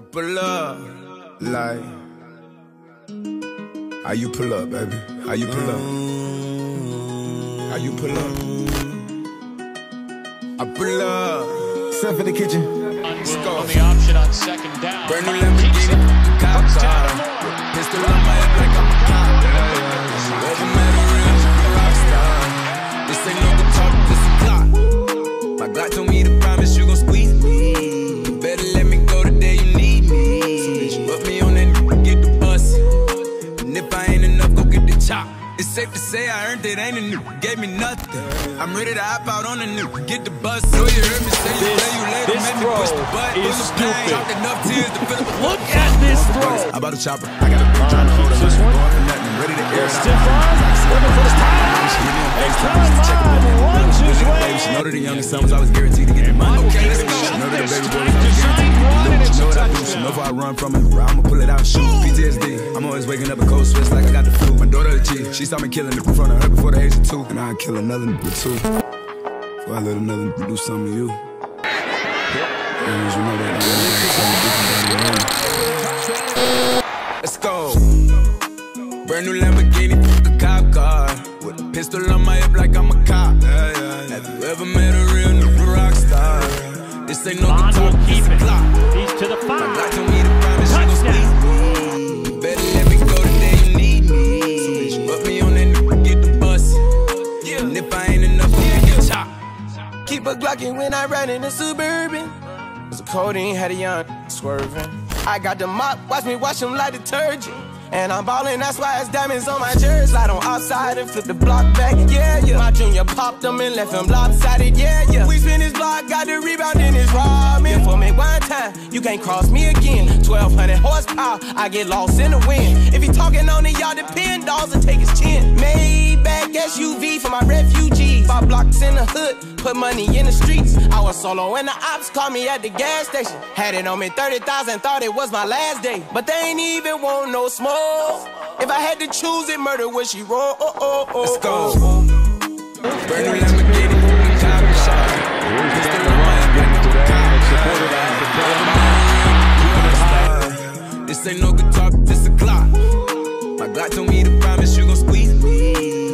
I pull up like how you pull up, baby? How you pull up? How you pull up? I pull up. Step in the kitchen. Let's go. On the option on second down. Brand new enough, go get the chop. It's safe to say I earned it, ain't a new, gave me nothing. I'm ready to hop out on the new, get the bus. So you heard me say you play, you later, this make me push the button. is stupid. Enough tears to fill up Look at this throw. How about a chopper? I got a big John keeps this one. Going for nothing, ready to air it out. Stiff arm, looking for the tie. And Kellen Mond runs his way know that the youngest son was always guaranteed I run from it, I'ma pull it out and shoot. PTSD. I'm always waking up a cold sweats like I got the flu. My daughter a G. She saw me killing it in front of her before the age of two. And I'd kill another nigga too. Before I let another do something to you. And as you know that, I'm gonna do something different than you. Let's go. Brand new Lamborghini, a cop car. With a pistol on my hip like I'm a cop. Have you ever met a real nigga rock star? This ain't no Bond guitar, will keep it. clock. He's to the five. A Glockin' when I ride in the Suburban. Cause the codeine had a young swerving. I got the mop, watch me wash them like detergent. And I'm ballin', that's why it's diamonds on my jersey. Slide on outside and flip the block back, yeah, yeah. My junior popped them and left him lopsided, yeah, yeah. We spin his block, got the rebound in his robbing. For me one time, you can't cross me again. 1200 horsepower, I get lost in the wind. If he talking on it, y'all depend, dolls and take his chin. Maybach in the hood, put money in the streets. I was solo and the ops called me at the gas station. Had it on me 30,000, thought it was my last day. But they ain't even want no smoke. If I had to choose it, murder would she roll? Oh, oh, oh, Let's go. Oh. Brand new Lamborghini, top shot. Pistol in my hand, This ain't no guitar, this a clock. My God told me to promise you gon' squeeze me.